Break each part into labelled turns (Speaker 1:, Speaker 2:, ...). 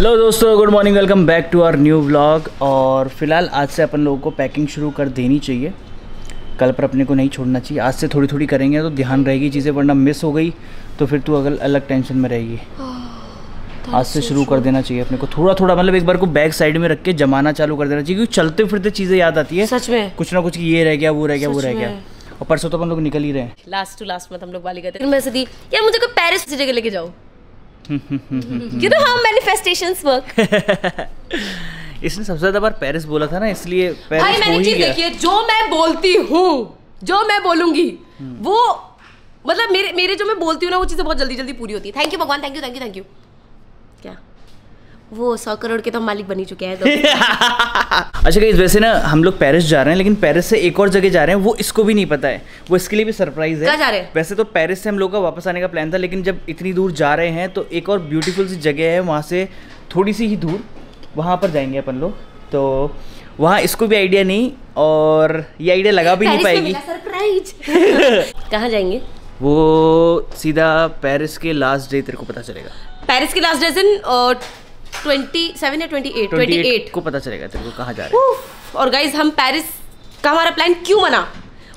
Speaker 1: Hello दोस्तों good morning welcome back to our new vlog और फ़िलहाल आज से अपन लोगों को पैकिंग शुरू कर देनी चाहिए। कल पर अपने को नहीं छोड़ना चाहिए। आज से थोड़ी थोड़ी करेंगे तो ध्यान रहेगी चीज़ें वरना मिस हो गई तो फिर तू अगल अलग टेंशन में रहेगी। आज से शुरू कर देना चाहिए अपने को। थोड़ा थोड़ा मतलब एक बार को बैग साइड में रख के जमाना चालू कर देना चाहिए क्योंकि चलते फिरते चीज़ें याद आती है।
Speaker 2: सच में।
Speaker 1: कुछ ना कुछ ये रह गया वो रह गया वो रह गया। और परसों तो अपन लोग निकल ही रहे हैं।
Speaker 2: लास्ट टू लास्ट मंथ हम लोग वाली गए थे फिर मैं दी यार मुझे कोई पेरिस जगह लेके जाओ। You know how manifestations work
Speaker 1: इसने सबसे ज़्यादा बार पेरिस बोला था ना इसलिए
Speaker 2: भाई मैंने चीज़ देखी है जो मैं बोलती हूँ जो मैं बोलूँगी वो मतलब मेरे मेरे जो मैं बोलती हूँ ना वो चीज़ें बहुत जल्दी जल्दी पूरी होती है। थैंक यू भगवान thank you thank you thank you वो सौ करोड़ के तो मालिक बनी चुके हैं तो।
Speaker 1: अच्छा गाइस वैसे ना हम लोग पेरिस जा रहे हैं लेकिन पेरिस से एक और जगह जा रहे हैं वो इसको भी नहीं पता है। वो इसके लिए भी सरप्राइज़ है।
Speaker 2: कहाँ जा रहे हैं?
Speaker 1: वैसे तो पेरिस से हम लोग का वापस आने का प्लान था लेकिन जब इतनी दूर जा रहे हैं तो एक और ब्यूटीफुल सी जगह है वहाँ से थोड़ी सी ही दूर वहाँ पर जाएँगे अपन लोग। तो वहाँ इसको भी आइडिया नहीं और ये आइडिया लगा भी नहीं पाएगी।
Speaker 2: सरप्राइज़ कहाँ जाएँगे?
Speaker 1: वो सीधा पेरिस के लास्ट डे तेरे को पता चलेगा।
Speaker 2: पेरिस के लास्ट डे ट्वेंटी सेवन या ट्वेंटी एट ट्वेंटी
Speaker 1: 28
Speaker 2: एट
Speaker 1: को पता चलेगा तेरे को कहाँ जा रहे हैं।
Speaker 2: और गाइज़ हम पेरिस का हमारा प्लान क्यों बना?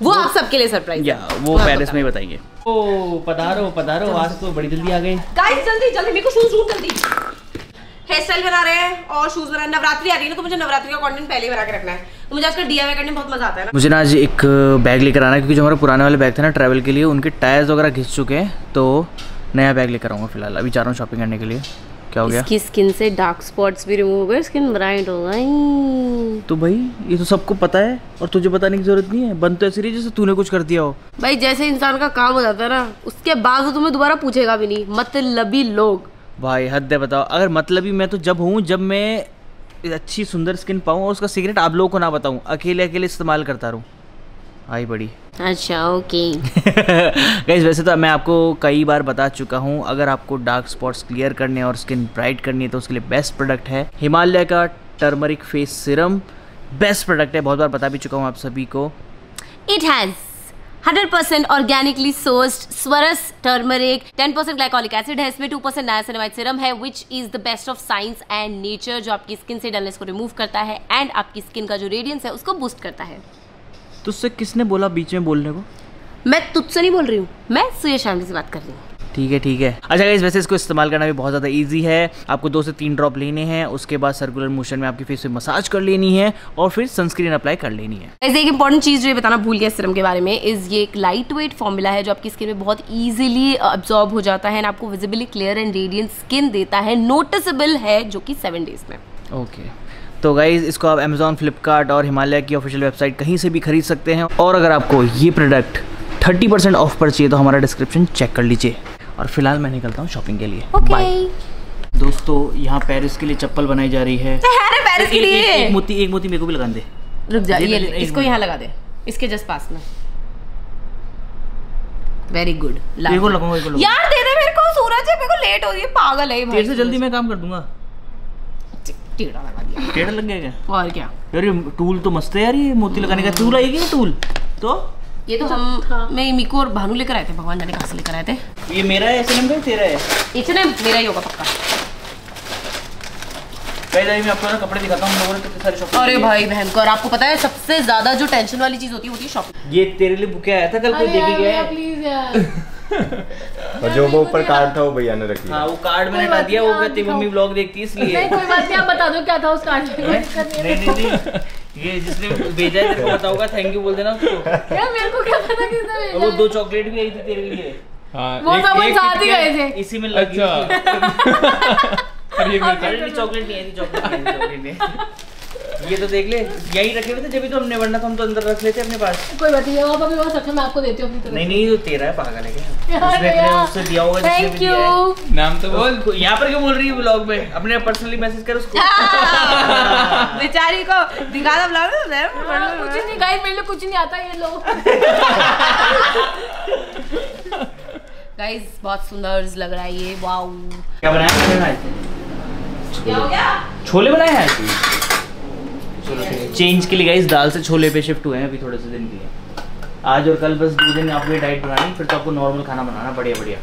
Speaker 2: वो आप सबके लिए सरप्राइज़
Speaker 1: या वो पेरिस में ही बताएँगे। ओ पधारो पधारो आज तो बड़ी जल्दी आ गए।
Speaker 2: गाइस जल्दी जल्दी मेरे को शूज़ जल्दी। हेयर स्टाइल बना रहे हैं और शूज़ बना नवरात्रि आ रही है ना तो मुझे नवरात्रि का कंटेंट पहले ही बना के रखना है। तो मुझे आजकल डीआईवाई करने में बहुत मज़ा आता है ना।
Speaker 1: मुझे ना आज एक बैग लेकर आना है क्योंकि जो हमारे पुराने वाले बैग थे ना ट्रैवल के लिए उनके टायर्स वगैरह घिस चुके हैं तो नया बैग लेकर आऊँगा फ़िलहाल। अभी जा रहा हूँ शॉपिंग करने के लिए। क्या हो गया?
Speaker 2: इसकी स्किन से डार्क स्पॉट्स भी रिमूव हो गए स्किन ब्राइट हो गई।
Speaker 1: तो भाई ये तो सबको पता है और तुझे बताने की ज़रूरत नहीं है। बन तो ऐसी रही जैसे तूने कुछ कर दिया हो।
Speaker 2: भाई जैसे इंसान का काम हो जाता है ना उसके बाद वो तुम्हें दोबारा पूछेगा भी नहीं। मतलबी लोग।
Speaker 1: भाई हद है बताओ। अगर मतलब ही मैं तो जब हूँ जब मैं अच्छी सुंदर स्किन पाऊँ और उसका सीक्रेट आप लोगों को ना बताऊँ अकेले अकेले इस्तेमाल करता रहूँ। आई बड़ी।
Speaker 2: अच्छा ओके।
Speaker 1: गाइज़ वैसे तो मैं आपको कई बार बता चुका हूँ अगर आपको डार्क स्पॉट्स क्लियर करने और स्किन ब्राइट करनी है तो उसके लिए बेस्ट प्रोडक्ट है हिमालय का turmeric face serum best product है बहुत बार बता भी चुका हूँ आप सभी को।
Speaker 2: It has 100% organically sourced Swaras turmeric, 10% glycolic acid है इसमें 2% niacinamide serum है which is the best of science and nature जो आपकी स्किन से डलनेस को रिमूव करता है एंड आपकी स्किन का जो रेडियंस है उसको बूस्ट करता है।
Speaker 1: तुझसे किसने बोला बीच में बोलने को?
Speaker 2: मैं तुझसे नहीं बोल रही हूँ। मैं सुयश शामली से बात कर रही हूँ।
Speaker 1: ठीक है ठीक है। अच्छा गाइज़ वैसे इसको इस्तेमाल करना भी बहुत ज़्यादा इजी है। आपको दो से तीन ड्रॉप लेने हैं उसके बाद सर्कुलर मोशन में आपकी फेस पे मसाज कर लेनी है और फिर सनस्क्रीन अप्लाई कर लेनी है।
Speaker 2: ऐसे एक इंपॉर्टेंट चीज़ जो ये बताना भूल गया सिरम के बारे में इज़ ये एक लाइट वेट फॉर्मूला है जो आपकी स्किन में बहुत ईजिली अब्जॉर्ब हो जाता है एंड आपको visibly clear and radiant skin देता है। नोटिसेबल है जो कि सेवन डेज़ में।
Speaker 1: ओके तो गाइज़ इसको आप अमेजोन फ्लिपकार्ट और हिमालय की ऑफिशियल वेबसाइट कहीं से भी खरीद सकते हैं। और अगर आपको ये प्रोडक्ट थर्टी परसेंट ऑफ़ पर चाहिए तो हमारा डिस्क्रिप्शन चेक कर लीजिए। और फ़िलहाल मैं निकलता हूँ शॉपिंग के लिए।
Speaker 2: ओके
Speaker 1: दोस्तों यहाँ पेरिस के लिए चप्पल बनाई जा रही है।
Speaker 2: पेरिस के
Speaker 1: एक- एक-
Speaker 2: लिए।
Speaker 1: एक मोती एक मोती मेरे को भी लगा दे।
Speaker 2: रुक जा
Speaker 1: ये
Speaker 2: इसको यहाँ लगा दे। इसके जस्ट पास में। वेरी गुड यार दे दे मेरे को सूरज है मेरे को लेट हो रही है पागल है ये
Speaker 1: से जल्दी मैं काम कर दूँगा।
Speaker 2: टेढ़ा लगा दिया।
Speaker 1: टेढ़ा लग गया क्या?
Speaker 2: और क्या?
Speaker 1: यार ये टूल तो मस्त है यार ये मोती लगाने का टूल आएगी ये टूल? तो?
Speaker 2: ये तो हम मैं मिको और भानु लेकर आए थे भगवान जाने कहाँ से लेकर आए थे।
Speaker 1: ये मेरा है का तेरा है?
Speaker 2: इतने मेरा ही होगा पक्का।
Speaker 1: कई मैं आपको ना कपड़े दिखाता हूँ हम लोगों ने कितने सारे शॉपिंग
Speaker 2: अरे भाई भयंकर आपको पता है सबसे ज़्यादा जो टेंशन वाली चीज़ होती है होती है शॉपिंग
Speaker 1: ये तेरे लिए बुके आया था कल कोई गया
Speaker 2: प्लीज़ यार।
Speaker 3: और जो वो ऊपर कार्ड था वो भैया ने रख
Speaker 1: हाँ
Speaker 3: लिया
Speaker 1: वो कार्ड मैंने हटा दिया वो कहती मम्मी ब्लॉग देखती है इसलिए।
Speaker 4: नहीं कोई बात नहीं आप बता दो क्या था उस कार्ड में? नहीं
Speaker 1: नहीं नहीं ये जिसने भेजा है तेरे को बताऊँगा थैंक यू बोल देना उसको।
Speaker 4: है यार मेरे को क्या पता किसने भेजा
Speaker 1: वो दो चॉकलेट भी आई थी तेरे लिए।
Speaker 3: हाँ,
Speaker 4: वो सब हम साथ ही गए थे।
Speaker 1: इसी में लगी
Speaker 3: अच्छा।
Speaker 1: चॉकलेट नहीं आई थी चॉकलेट नहीं ये तो देख ले यही रखे हुए थे जब तो हमने वरना तो हम तो अंदर रख लेते अपने पास।
Speaker 4: कोई बात नहीं है वो अभी वो सच में मैं आपको देती हूँ अपनी तरफ़
Speaker 1: नहीं नहीं तो तेरा है पागल है क्या? उसने उससे दिया होगा जिसने भी
Speaker 4: थैंक
Speaker 1: दिया
Speaker 4: यू
Speaker 1: है।
Speaker 3: नाम तो बोल।
Speaker 1: यहाँ पर क्यों बोल रही है ब्लॉग में? अपने पर्सनली मैसेज कर उसको।
Speaker 2: बेचारी को दिखा दो ब्लॉग
Speaker 4: कुछ नहीं गाइस मेरे लिए कुछ नहीं आता ये लो
Speaker 2: गाइस बहुत सुंदर लग रहा है ये वाओ
Speaker 1: क्या बनाया? मैंने आज
Speaker 2: क्या हो गया?
Speaker 1: छोले बनाए हैं आज? चेंज के लिए गाइस दाल से छोले पे शिफ्ट हुए हैं अभी थोड़े से दिन के लिए। आज और कल बस दो दिन आपको डाइट बनानी फिर तो आपको नॉर्मल खाना बनाना बढ़िया बढ़िया।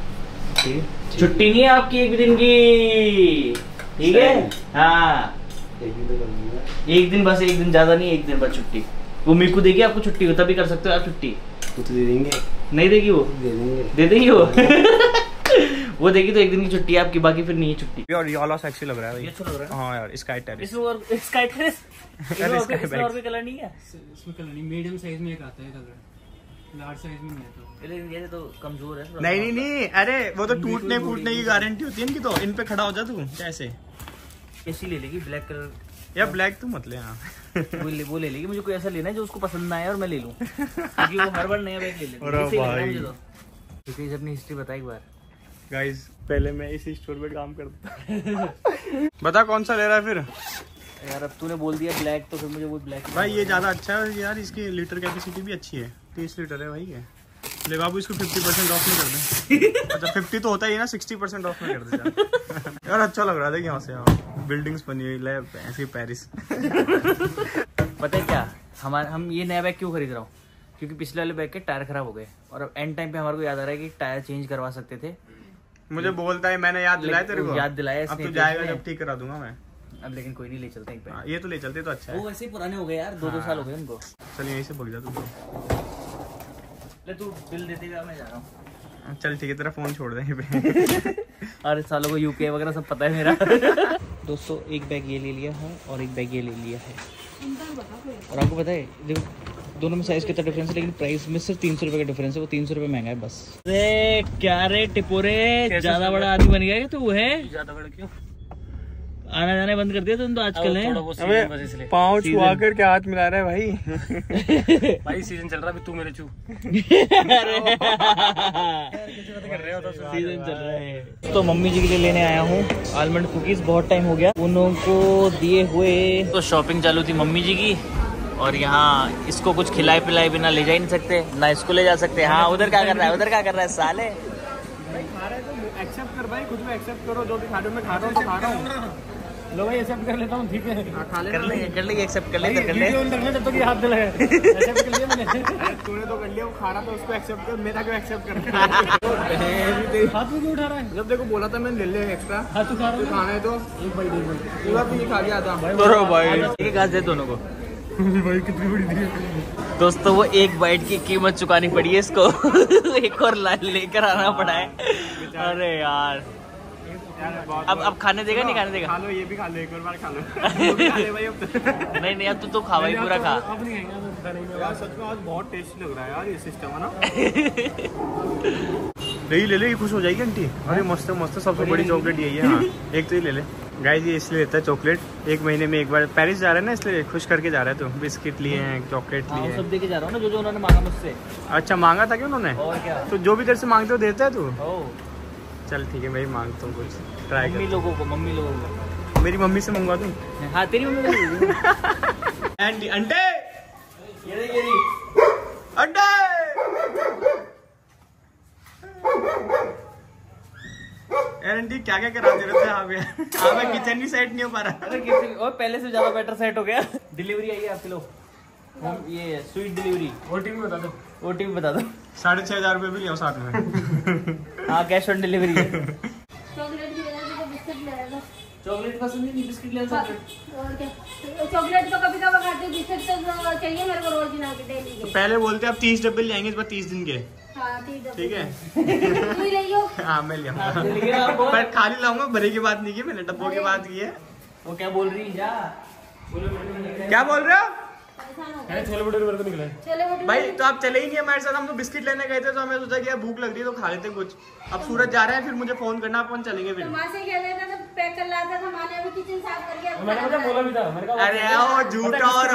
Speaker 1: ठीक है? छुट्टी नहीं है आपकी एक भी दिन की। ठीक है? हाँ। एक दिन बस एक दिन ज़्यादा नहीं एक दिन बस छुट्टी। वो मेरे को देगी आपको छुट्टी हो तभी कर सकते हो आप छुट्टी।
Speaker 3: कुछ दे देंगे।
Speaker 1: नहीं देगी वो?
Speaker 3: दे देंगे।
Speaker 1: दे देगी वो? वो देगी तो एक दिन की छुट्टी है आपकी बाकी फिर नहीं है छुट्टी।
Speaker 5: और ये वाला सेक्सी लग रहा है भाई।
Speaker 1: अच्छा लग रहा है
Speaker 5: हाँ यार स्काई टेरिस
Speaker 1: इसमें और स्काई टेरेस इसमें कलर नहीं है?
Speaker 6: इसमें कलर नहीं मीडियम साइज़ में एक आता है कलर लार्ज साइज़ में नहीं आता।
Speaker 1: लेकिन ये तो कमज़ोर है
Speaker 5: नहीं नहीं नहीं अरे वो तो टूटने फूटने की गारंटी होती है इनकी तो। इन पे खड़ा हो जा तू कैसे?
Speaker 1: ऐसी ले लेगी ब्लैक कलर
Speaker 5: या ब्लैक तू मत ले हाँ
Speaker 1: वो ले वो ले लेगी मुझे कोई ऐसा लेना है जो उसको पसंद ना आए और मैं ले लूँ। क्योंकि वो हर बार नया बैग ले लेती है। तो। इसे अपनी हिस्ट्री बता एक बार।
Speaker 5: गाइस पहले मैं इसी स्टोर पे काम करता बता कौन सा ले रहा है फिर?
Speaker 1: यार अब तूने बोल दिया ब्लैक तो फिर मुझे वो ब्लैक
Speaker 5: भाई ये ज़्यादा अच्छा है यार इसकी लीटर कैपेसिटी भी अच्छी है। तीस लीटर है भाई ये। ले बाबू इसको फिफ्टी परसेंट ऑफ़ नहीं कर दे अच्छा फिफ्टी तो होता ही है ना सिक्सटी परसेंट ऑफ़ में कर दे यार। अच्छा लग रहा था यहाँ से यहाँ बिल्डिंग्स बनी हुई ले ऐसी पेरिस
Speaker 1: पता है क्या? हमारे हम ये नया बैग क्यों खरीद रहा हूँ? क्योंकि पिछले वाले बैग के टायर खराब हो गए। और अब एंड टाइम पे हमारे को याद आ रहा है कि टायर चेंज करवा सकते थे।
Speaker 5: मुझे बोलता है मैंने याद दिलाया तेरे को।
Speaker 1: याद दिलाया
Speaker 5: अब तू जाएगा जब ठीक करा दूँगा मैं।
Speaker 1: अब लेकिन कोई नहीं ले चलते एक
Speaker 5: हाँ,
Speaker 1: बैग
Speaker 5: ये तो ले चलते तो अच्छा है।
Speaker 1: वो वैसे ही पुराने हो गए यार दो दो साल हो गए उनको।
Speaker 5: चल यहीं से भग जा तू
Speaker 1: ले तू बिल देते हुए मैं जा रहा हूँ।
Speaker 5: चल ठीक है तेरा फ़ोन छोड़ दे यहीं पे।
Speaker 1: और सालों को यूके वगैरह सब पता है मेरा। दोस्तों एक बैग ये ले लिया है और एक बैग ये ले लिया है। और आपको पता है देखो दोनों में साइज़ कितना डिफरेंस है लेकिन प्राइस में सिर्फ़ तीन सौ रुपए का डिफरेंस है वो तीन सौ रुपए महँगा है बस। अरे क्या रे टिपोरे ज़्यादा बड़ा आदमी बन गया क्या तू है?
Speaker 6: ज़्यादा बड़ा क्यों?
Speaker 1: आना जाना बंद कर दिया तुम तो आजकल है?
Speaker 5: पाँव छुआ कर क्या हाथ मिला रहा है भाई?
Speaker 6: भाई सीज़न चल रहा है तू मेरे चू
Speaker 1: सीज़न चल रहा है। तो मम्मी जी के लिए लेने आया हूँ आलमंड कुकीज बहुत टाइम हो गया। उनको दिए हुए तो शॉपिंग चालू थी मम्मी जी की। और यहाँ इसको कुछ खिलाए पिलाए बिना ले जा ही नहीं सकते ना इसको ले जा सकते। हाँ उधर क्या कर रहा है उधर क्या कर रहा है साले?
Speaker 6: एक्सेप्ट कर भाई खुद में एक्सेप्ट करो जो भी खा रहे हो मैं खा रहा हूँ तो खा रहा हूँ। लो भाई एक्सेप्ट कर लेता हूँ ठीक है। खा
Speaker 1: कर ले कर ले एक्सेप्ट कर ले कर ले
Speaker 6: तक ये हाथ दिलाए एक्सेप्ट कर लिया मैंने।
Speaker 5: तूने तो कर लिया वो खा रहा था उसको एक्सेप्ट कर मेरा क्यों एक्सेप्ट कर
Speaker 6: हाथ में क्यों उठा रहा है?
Speaker 5: जब देखो बोला था मैंने ले लिया एक्स्ट्रा
Speaker 6: हाथ तो खा रहा है।
Speaker 5: खाना है तो?
Speaker 6: एक बाइट
Speaker 5: पूरा तो ये खा गया था
Speaker 1: दोनों भाई। एक घास दे दोनों को।
Speaker 6: भाई कितनी बड़ी थी
Speaker 1: दोस्तों वो एक बाइट की कीमत चुकानी पड़ी है इसको। एक और लेकर आना पड़ा है। अरे यार। अब अब खाने देगा नहीं? खाने देगा?
Speaker 5: खा लो ये भी खा लो एक और बार खा लो। खा भाई तो।
Speaker 1: नहीं नहीं अब तो तू खावा ही पूरा खा।
Speaker 6: अब नहीं नहीं
Speaker 5: यार सच में आज बहुत टेस्टी लग रहा है यार ये सिस्टम है ना? ले ले ले ये खुश हो जाएगी आंटी। अरे मस्त मस्त सबसे बड़ी चॉकलेट यही है हाँ एक तो ही ले ले। गाइस ये इसलिए लेता है चॉकलेट। एक महीने में एक बार। पेरिस जा रहा है ना इसलिए खुश करके जा रहा है तो। बिस्किट लिए हैं चॉकलेट
Speaker 1: हाँ
Speaker 5: लिए हैं।
Speaker 1: सब देके जा रहा हूँ ना जो जो उन्होंने मांगा मुझसे।
Speaker 5: अच्छा मांगा था क्या उन्होंने?
Speaker 1: और क्या?
Speaker 5: तो जो भी तेरे से मांगते हो देता है तू? चल ठीक है मैं भी माँगता हूँ कुछ। ट्राई
Speaker 1: मम्मी
Speaker 5: कर।
Speaker 1: लोगों को मम्मी लोगों को।
Speaker 5: मेरी मम्मी से मंगवा दूँ?
Speaker 1: हाँ तेरी मम्मी को दे।
Speaker 5: यार आंटी क्या क्या करा दे रहे थे यहाँ पे हाँ किचन भी सेट नहीं हो पा रहा।
Speaker 1: अरे किसी और पहले से ज़्यादा बेटर सेट हो गया। डिलीवरी आई है आपके लोग। ये स्वीट डिलीवरी
Speaker 6: ओटीपी बता दो।
Speaker 1: ओटीपी बता दो।
Speaker 5: साढ़े छह हज़ार रुपये भी लिया साथ में।
Speaker 1: हाँ कैश ऑन डिलीवरी है।
Speaker 4: चॉकलेट से तो बिस्किट
Speaker 1: चॉकलेट पसंद नहीं बिस्किट ले चॉकलेट।
Speaker 4: और क्या? तो कभी कभी खाती हूँ बिस्किट तो चाहिए मेरे को रोज के डेली के।
Speaker 5: पहले बोलते आप तीस डब्बे ले आएँगे इस बार तीस दिन के।
Speaker 4: हाँ ठीक है
Speaker 5: ठीक है।
Speaker 4: तू ही
Speaker 5: हाँ मैं ले आऊँगा।
Speaker 1: लेकिन आप बोल-
Speaker 5: पर खाली लाऊँगा भरे की बात नहीं की मैंने डब्बों की बात की है।
Speaker 1: वो क्या बोल रही है? जा।
Speaker 5: क्या बोल रहे हो?
Speaker 4: हो
Speaker 6: छोले भटूरे को निकले।
Speaker 5: भाई तो आप चले ही नहीं हमारे साथ हम तो बिस्किट लेने गए थे तो हमें सोचा कि यार भूख लग रही है तो खा लेते कुछ। अब सूरज जा रहे हैं फिर मुझे फ़ोन करना अपन चलेंगे
Speaker 4: तो
Speaker 5: फिर
Speaker 4: तो पैक कर लाता था अभी किचन साफ़ करके
Speaker 6: मैंने मुझे बोला भी था मैंने कहा
Speaker 5: अरे झूठा और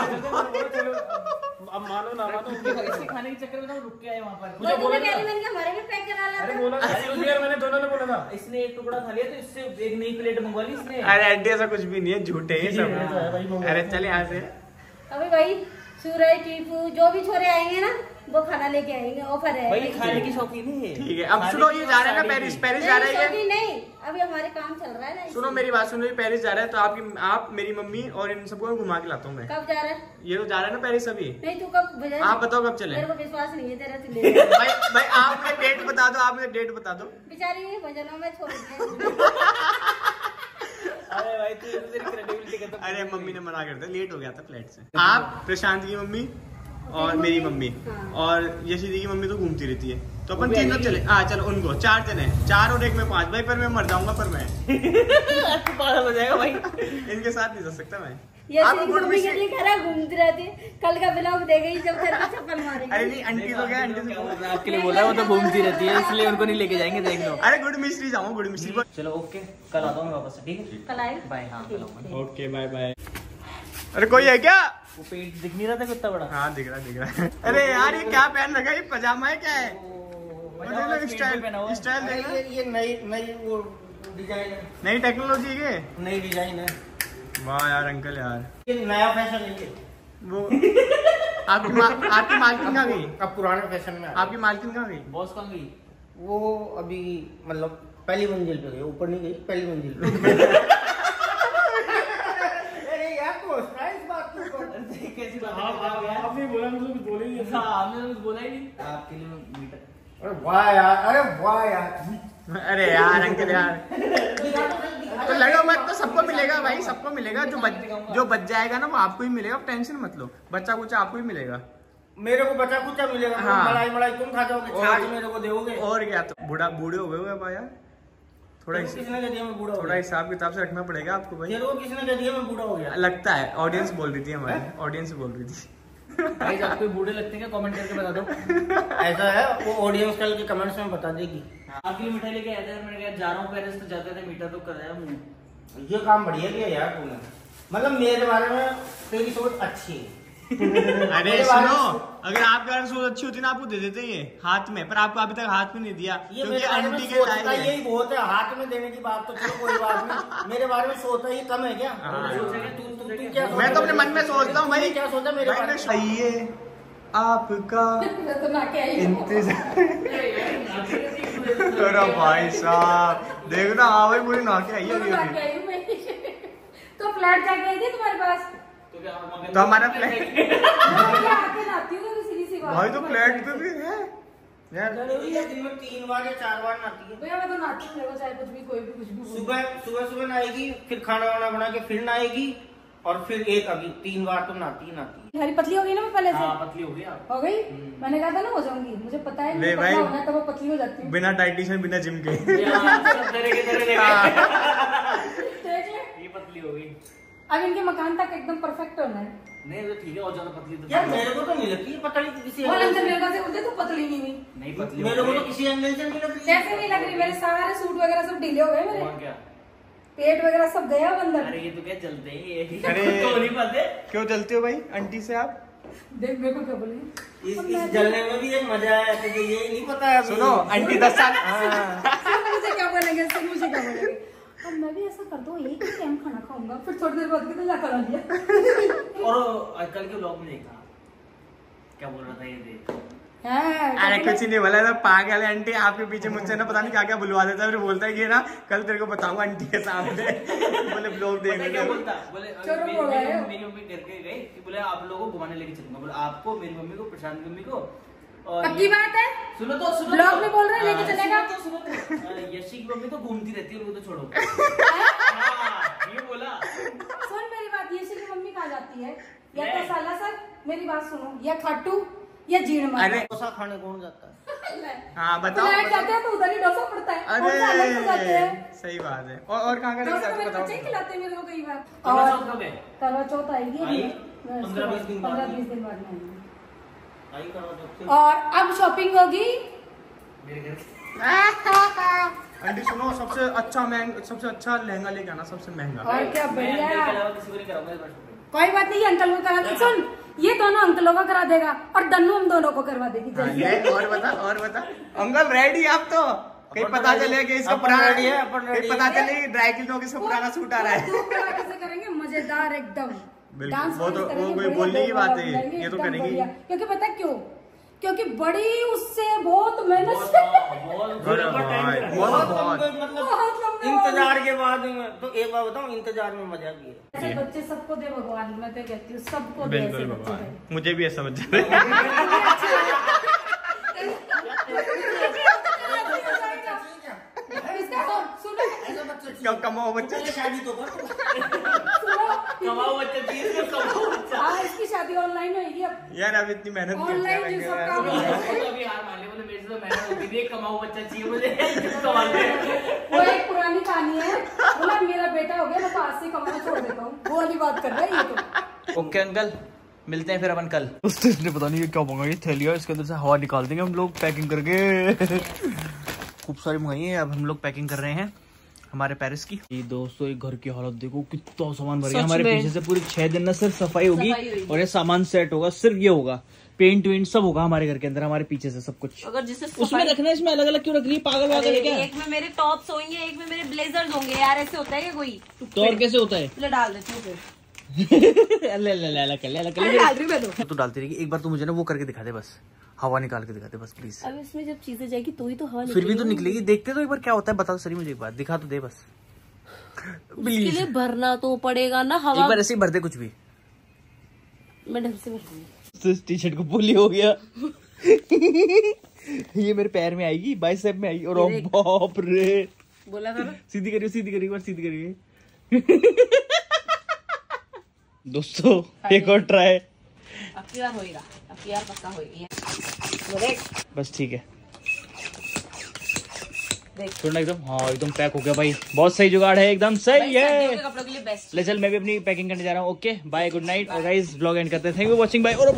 Speaker 6: अब मानो ना मानो।
Speaker 1: इसके खाने के चक्कर में तो रुक के आए वहाँ पर।
Speaker 4: मुझे बोला कह मैंने हमारे भी पैक करा
Speaker 6: अरे बोला यार मैंने दोनों ने बोला था।
Speaker 1: इसने एक टुकड़ा खा लिया तो इससे एक नई प्लेट मंगवा ली इसने।
Speaker 5: अरे आंटी ऐसा कुछ भी नहीं है झूठे ही सब। अरे चले यहाँ से।
Speaker 4: अभी भाई सूरज टीपू जो भी छोरे आएँगे ना वो खाना लेके आएँगे ऑफ़र है।
Speaker 1: भाई खाने की शौकीन है
Speaker 5: ठीक है अब सुनो ये जा रहा है ना पेरिस पेरिस जा रहा है
Speaker 4: नहीं नहीं अभी हमारे काम चल रहा है ना
Speaker 5: सुनो मेरी बात सुनो ये पेरिस जा रहा है तो आपकी आप मेरी मम्मी और इन सबको घुमा के लाता हूँ मैं।
Speaker 4: कब जा रहा है?
Speaker 5: ये तो जा रहा है ना पेरिस अभी।
Speaker 4: नहीं तू कब
Speaker 5: आप बताओ कब चले?
Speaker 4: मेरे को विश्वास नहीं है तेरा तू।
Speaker 5: भाई भाई आप मुझे डेट बता दो आप मुझे डेट बता दो।
Speaker 4: बेचारी वजनों में छोड़
Speaker 1: अरे भाई तू तेरी क्रेडिबिलिटी
Speaker 5: अरे मम्मी ने मना कर दिया लेट हो गया था फ़्लाइट से। आप प्रशांत की मम्मी और मेरी मम्मी। और यशी दी की मम्मी तो घूमती रहती है। तो अपन तीन लोग चले। हाँ चलो उनको। चार जने चार और एक में पाँच। भाई पर मैं मर जाऊँगा पर मैं।
Speaker 1: पागल हो जाएगा भाई।
Speaker 5: इनके साथ नहीं जा सकता मैं।
Speaker 4: घूमती रहती है। कल का ब्लॉग देखेगी जब चप्पल मारेगी।
Speaker 5: अरे नहीं आंटी तो क्या आंटी से
Speaker 1: बोल रहा है? आपके लिए बोल वो तो घूमती रहती है इसलिए उनको नहीं लेके जाएँगे देख लो।
Speaker 5: अरे गुड मिस्त्री जाऊँ गुड मिस्त्री
Speaker 1: चलो ओके कल आता हूँ वापस ठीक है?
Speaker 4: कल आए
Speaker 1: बाय हाँ
Speaker 5: ओके बाय बाय अरे कोई है क्या?
Speaker 1: वो पेट दिख नहीं रहा था कितना बड़ा।
Speaker 5: हाँ दिख रहा दिख रहा। अरे यार ये क्या पहन रखा है? ये पजामा है क्या है? मतलब
Speaker 1: है।
Speaker 5: है?
Speaker 6: नई नई वो डिज़ाइन है।
Speaker 5: नई टेक्नोलॉजी के?
Speaker 6: नई डिज़ाइन है।
Speaker 5: वाह यार अंकल यार।
Speaker 6: ये नया फ़ैशन है ये।
Speaker 5: वो आपकी मा, आपकी मालकिन कहाँ गई?
Speaker 6: अब पुराने फ़ैशन में
Speaker 5: आपकी मालकिन कहाँ गई?
Speaker 1: बॉस कहाँ गई
Speaker 6: गई। वो अभी मतलब पहली मंजिल पे गई ऊपर नहीं गई पहली मंजिल पे अरे यार तो हंस रहा है इस बात के ऊपर
Speaker 1: कैसी बात है
Speaker 6: आपने बोला मतलब कुछ बोले नहीं
Speaker 1: हाँ हमने तो कुछ बोला ही नहीं आपके लिए मैं मीटर
Speaker 6: अरे वाह यार अरे वाह यार
Speaker 5: अरे यार अंकल यार। तो लगा मत तो सबको मिलेगा भाई सबको मिलेगा। जो बच जो बच जाएगा ना वो आपको ही मिलेगा। टेंशन मत लो। बच्चा कुछ आपको ही मिलेगा।
Speaker 6: मेरे को बचा कुछ मिलेगा।
Speaker 5: हाँ।
Speaker 6: मलाई मलाई तुम खा जाओगे छाछ मेरे को दोगे।
Speaker 5: और क्या तो? बूढ़ा बूढ़े हो गए हो अब यार। थोड़ा
Speaker 6: तेरे किसने कह दिया मैं बूढ़ा
Speaker 5: थोड़ा हिसाब किताब से रखना पड़ेगा आपको भाई।
Speaker 6: किसने कह दिया मैं बूढ़ा हो गया।
Speaker 5: लगता है। ऑडियंस बोल रही थी हमारी। ऑडियंस बोल रही थी।
Speaker 1: भाई आप कोई बूढ़े लगते हैं क्या कमेंट करके बता दो?
Speaker 6: ऐसा है वो ऑडियंस कल के कमेंट्स में बता देगी।
Speaker 1: आपके लिए मिठाई लेके आया था मैंने कहा जा रहा हूँ पहले तो जाते थे मीठा तो कराया मुँह।
Speaker 6: ये काम बढ़िया किया यार तूने। मतलब मेरे बारे में तेरी सोच अच्छी है।
Speaker 5: अरे सुनो अगर आपके बारे में सोच अच्छी होती ना आपको दे देते ये हाथ में पर आपको अभी तक हाथ में नहीं दिया
Speaker 6: ये
Speaker 5: क्योंकि
Speaker 6: मेरे बारे में
Speaker 5: आंटी के
Speaker 6: यही बहुत है हाथ में देने की बात तो चलो कोई बात नहीं। मेरे बारे में सोचता ही कम है क्या?
Speaker 5: हाँ।
Speaker 6: क्या
Speaker 5: मैं तो अपने मन में सोचता हूँ भाई
Speaker 6: क्या सोचा मेरे बारे
Speaker 5: में? सही है आपका
Speaker 4: तो ना हूँ।
Speaker 5: इंतज़ार भाई साहब देख ना हाँ भाई पूरी नाके आई है
Speaker 4: तो ना आई हूँ तो फ्लैट जाके आई थी तुम्हारे पास?
Speaker 1: तो
Speaker 5: तो हमारा फ्लैट
Speaker 4: हूँ तो
Speaker 5: भाई तो फ्लैट पे भी है। यार।
Speaker 6: दिन में तीन बार या चार बार नहाती है।
Speaker 4: भैया मैं तो नहाती हूँ चाहे कुछ भी कोई भी कुछ भी।
Speaker 6: सुबह सुबह सुबह नहाएगी फिर खाना वाना बना के फिर नहाएगी और फिर एक अभी तीन बार तो नहाती ही नहाती है।
Speaker 4: हरी पतली हो गई ना मैं पहले
Speaker 1: हाँ
Speaker 4: से
Speaker 1: पतली हो गई आप
Speaker 4: हो गई? मैंने कहा था ना हो जाऊँगी। मुझे पता है
Speaker 5: ले भाई।
Speaker 4: होना है, तब पतली हो जाती
Speaker 5: बिना डाइटिशियन बिना जिम के।
Speaker 1: तेरे के तेरे देख
Speaker 4: देख ले।
Speaker 1: ये पतली हो गई।
Speaker 4: अब इनके मकान तक एकदम परफेक्ट होना है।
Speaker 1: नहीं तो ठीक है और ज़्यादा पतली तो
Speaker 6: यार मेरे को तो नहीं लगती ये पतली किसी
Speaker 4: और अंदर मेरे पास बोलते तू पतली नहीं हुई।
Speaker 1: नहीं पतली
Speaker 6: मेरे को तो किसी एंगल से नहीं लग। रही
Speaker 4: कैसे नहीं लग रही? मेरे सारे सूट वगैरह सब ढीले हो गए मेरे।
Speaker 1: और क्या?
Speaker 4: पेट वगैरह सब गया अब अंदर।
Speaker 1: अरे ये तो क्या चलते हैं
Speaker 5: अरे।
Speaker 1: तो नहीं पाते
Speaker 5: क्यों चलते हो भाई? आंटी से आप?
Speaker 4: देख मेरे को क्या
Speaker 6: इस, इस जलने में भी एक मज़ा है तो ये नहीं पता है
Speaker 5: सुनो आंटी दस साल
Speaker 6: हाँ।
Speaker 4: मुझे क्या बोलेंगे? मुझे क्या बोलेंगे? अब मैं भी ऐसा कर दूँ एक ही टाइम खाना खाऊँगा फिर थोड़ी देर बाद कितना जा करा दिया
Speaker 1: और आजकल के ब्लॉग में देखा। क्या बोल रहा था ये देख।
Speaker 4: हाँ,
Speaker 5: अरे कुछ नहीं बोला था पागल है आंटी आपके पीछे मुझसे ना पता नहीं क्या क्या बुलवा देता है। फिर बोलता है कि ना कल तेरे को बताऊँगा आंटी के सामने। बोले ब्लॉग
Speaker 1: बोलता? बोले मेरी-
Speaker 4: है।
Speaker 1: मम्मी घर के गई कि बोले आप लोगों को घुमाने लेके चलूँगा। बोले आपको मेरी मम्मी को प्रशांत मम्मी को
Speaker 4: पक्की बात है?
Speaker 1: सुनो तो सुनो
Speaker 4: ब्लॉग
Speaker 1: तो।
Speaker 4: में बोल रहे हैं, लेके
Speaker 1: हाँ,
Speaker 4: चलेगा?
Speaker 1: तो सुनो तो। यशी की मम्मी तो घूमती रहती है उनको तो छोड़ो। हाँ, ये बोला।
Speaker 4: सुन मेरी बात ये की मम्मी कहा जाती है। या तो साला सर मेरी बात सुनो। या खाटू या जीण मार।
Speaker 5: अरे।
Speaker 6: डोसा खाने कौन जाता है?
Speaker 5: हाँ बताओ
Speaker 4: फ्लैट जाते हैं तो उधर ही डोसा पड़ता है। जाते
Speaker 5: अरे
Speaker 4: हैं
Speaker 5: सही बात है। और और कहाँ का
Speaker 4: डोसा तो
Speaker 5: बताओ
Speaker 4: बच्चे ही खिलाते हैं मेरे को कई बार।
Speaker 1: करवा
Speaker 4: और
Speaker 1: चौथ
Speaker 4: करवा चौथ आएगी।
Speaker 6: पंद्रह बीस दिन बाद। में।
Speaker 4: और अब शॉपिंग होगी।
Speaker 5: आंटी सुनो सबसे अच्छा महँगा सबसे अच्छा लहंगा लेके आना सबसे महँगा।
Speaker 4: और क्या बढ़िया। कोई बात नहीं अंकल को करा दे। सुन ये दोनों अंकलों का करा देगा और दन्नू हम दोनों को करवा देगी।
Speaker 5: हाँ,
Speaker 4: जल्दी।
Speaker 5: और बता और बता। अंकल रेडी आप तो? कहीं पता चले कि इसका पुराना
Speaker 6: है,
Speaker 5: पता चले ड्राई क्लीनों के इसका पुराना सूट आ रहा है।
Speaker 4: करेंगे मज़ेदार एकदम। डांस
Speaker 5: वो तो- वो कोई बोलने की बात है ये, तो करेंगे
Speaker 4: क्योंकि पता क्यों? क्योंकि बड़ी उससे बहुत मेहनत से
Speaker 6: इंतज़ार के बाद तो एक बार बताऊँ इंतज़ार में मज़ा भी है।
Speaker 4: ऐसे बच्चे सबको दे भगवान मैं तो कहती हूँ सबको दे बच्चे
Speaker 5: भगवान। मुझे भी ऐसा बच्चा
Speaker 4: इसका सुन- सुनो
Speaker 5: कब कमाओ बच्चा
Speaker 1: तो
Speaker 4: कमाओ बच्चा हाँ इसकी शादी ऑनलाइन होगी अब।
Speaker 5: यार अब इतनी मेहनत
Speaker 4: ऑनलाइन
Speaker 5: हैं
Speaker 4: जो सब काम
Speaker 5: यार।
Speaker 4: वो एक पुरानी कहानी है। बोला मेरा बेटा हो गया मैं तो आज से कमाना छोड़ देता हूँ। वो वाली बात कर रहा है ये तो।
Speaker 1: ओके अंकल मिलते हैं फिर अपन कल दोस्तों इसने पता नहीं ये क्या मंगाई ये थैलिया इसके अंदर से हवा निकाल देंगे हम लोग पैकिंग करके। खूब सारी मंगाई है अब हम लोग पैकिंग कर रहे हैं। हमारे पेरिस की। ये दोस्तों एक घर की हालत देखो कितना सामान भर गया। हमारे पीछे से पूरी छह दिन ना सिर्फ़ सफ़ाई होगी और ये सामान सेट होगा सिर्फ़ ये होगा। पेंट वेंट सब होगा हमारे घर के अंदर हमारे पीछे से सब कुछ।
Speaker 2: अगर जिसे
Speaker 1: उसमें रखना है इसमें अलग अलग क्यों रख रही है? पागल वागल क्या?
Speaker 2: एक में मेरे टॉप्स होंगे एक में मेरे ब्लेजर्स होंगे यार ऐसे होता है कोई?
Speaker 1: तो और कैसे होता है?
Speaker 2: ले डाल देती हूँ फिर
Speaker 1: ले ले ले अलग कर ले अलग कर ले।
Speaker 2: डाल रही हूँ मैं तो।
Speaker 1: डालती रहेगी। एक बार तू मुझे ना वो करके दिखा दे बस। हवा निकाल के दिखा दे बस प्लीज़
Speaker 2: अब इसमें जब चीज़ें जाएगी तो ही तो हवा
Speaker 1: फिर भी तो निकलेगी। देखते तो एक बार क्या होता है बता सही मुझे एक बार। दिखा तो दे बस।
Speaker 2: इसके
Speaker 1: प्लीज़
Speaker 2: लिए भरना तो पड़ेगा ना हवा।
Speaker 1: एक बार ऐसे ही भर दे कुछ भी।
Speaker 2: मैं ढंग से भरूँगी
Speaker 1: टी शर्ट को पोली हो गया। ये मेरे पैर में आएगी बाइसेप में आएगी। और बाप रे।
Speaker 2: बोला था ना?
Speaker 1: सीधी करियो सीधी करियो एक बार सीधी करिए दोस्तों एक और ट्राई
Speaker 2: होएगा
Speaker 1: बस ठीक है।
Speaker 2: देख।
Speaker 1: थोड़ा एकदम हाँ एकदम पैक हो गया भाई। बहुत सही जुगाड़ है एकदम सही है
Speaker 2: कपड़ों के लिए बेस्ट
Speaker 1: ले चल मैं भी अपनी पैकिंग करने जा रहा हूँ। ओके बाय गुड नाइट और गाइस ब्लॉग एंड करते हैं। थैंक यू वॉचिंग बाय और